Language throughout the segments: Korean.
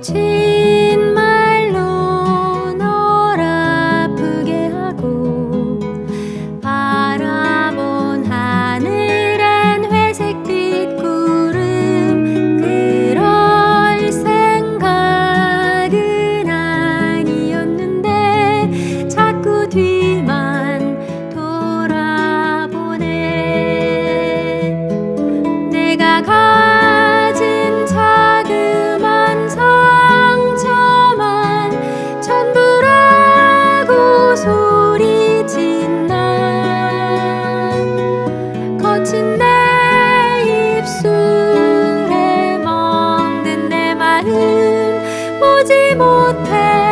起 마음 보지 못해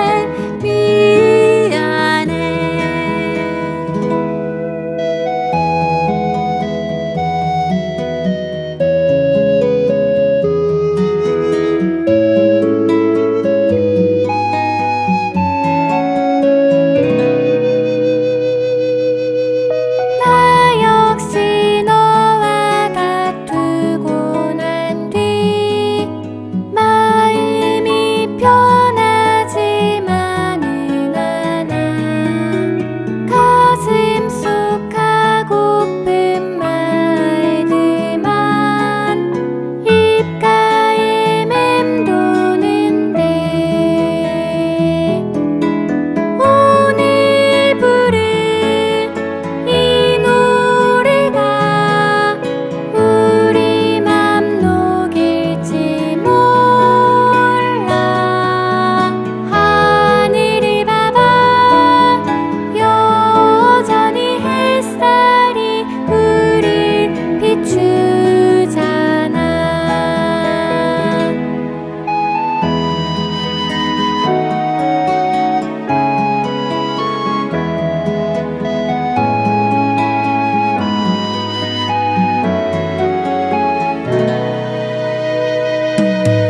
Música